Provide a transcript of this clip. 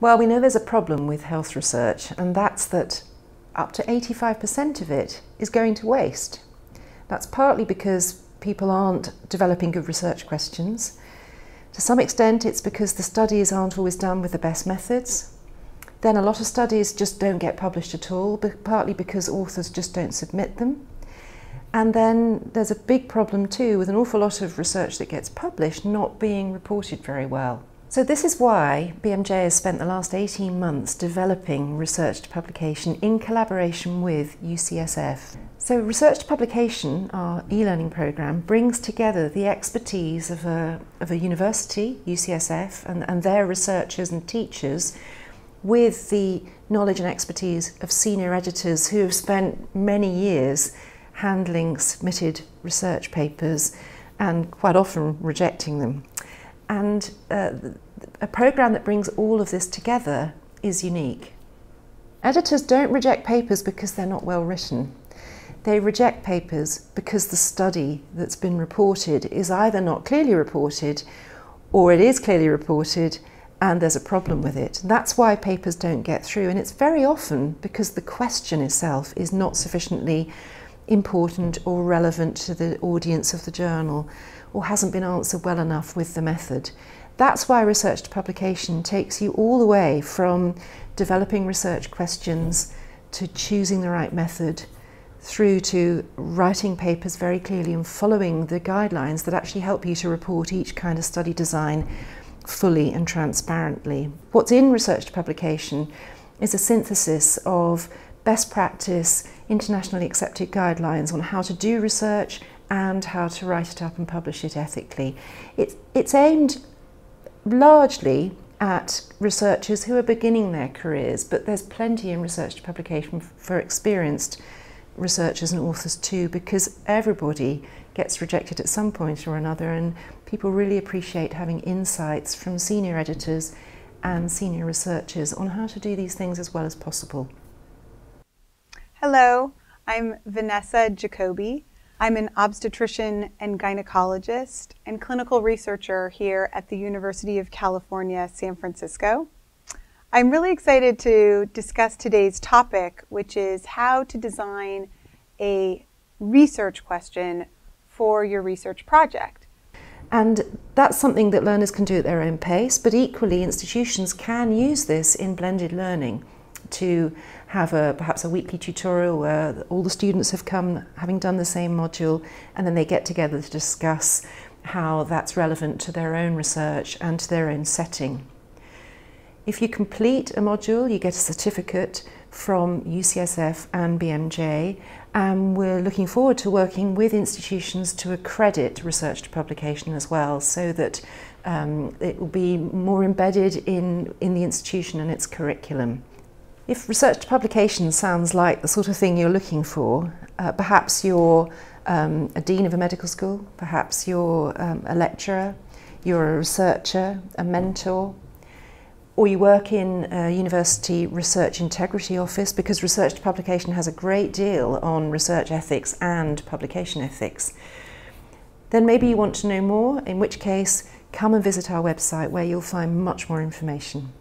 Well, we know there's a problem with health research, and that's that up to 85% of it is going to waste. That's partly because people aren't developing good research questions. To some extent, it's because the studies aren't always done with the best methods. Then a lot of studies just don't get published at all, partly because authors just don't submit them. And then there's a big problem too with an awful lot of research that gets published not being reported very well. So this is why BMJ has spent the last 18 months developing research to publication in collaboration with UCSF. So research to publication, our e-learning program, brings together the expertise of a, of a university, UCSF, and, and their researchers and teachers with the knowledge and expertise of senior editors who have spent many years handling submitted research papers and quite often rejecting them. And uh, a program that brings all of this together is unique. Editors don't reject papers because they're not well written. They reject papers because the study that's been reported is either not clearly reported or it is clearly reported and there's a problem with it. That's why papers don't get through and it's very often because the question itself is not sufficiently important or relevant to the audience of the journal or hasn't been answered well enough with the method. That's why research to publication takes you all the way from developing research questions to choosing the right method through to writing papers very clearly and following the guidelines that actually help you to report each kind of study design fully and transparently. What's in research to publication is a synthesis of best practice, internationally accepted guidelines on how to do research and how to write it up and publish it ethically. It, it's aimed largely at researchers who are beginning their careers, but there's plenty in research to publication for experienced researchers and authors too, because everybody gets rejected at some point or another, and people really appreciate having insights from senior editors and senior researchers on how to do these things as well as possible. Hello, I'm Vanessa Jacoby. I'm an obstetrician and gynecologist and clinical researcher here at the University of California, San Francisco. I'm really excited to discuss today's topic, which is how to design a research question for your research project. And that's something that learners can do at their own pace, but equally institutions can use this in blended learning to have a, perhaps a weekly tutorial where all the students have come having done the same module and then they get together to discuss how that's relevant to their own research and to their own setting. If you complete a module, you get a certificate from UCSF and BMJ and we're looking forward to working with institutions to accredit research to publication as well so that um, it will be more embedded in, in the institution and its curriculum. If research to publication sounds like the sort of thing you're looking for, uh, perhaps you're um, a dean of a medical school, perhaps you're um, a lecturer, you're a researcher, a mentor, or you work in a university research integrity office because research to publication has a great deal on research ethics and publication ethics. Then maybe you want to know more, in which case come and visit our website where you'll find much more information.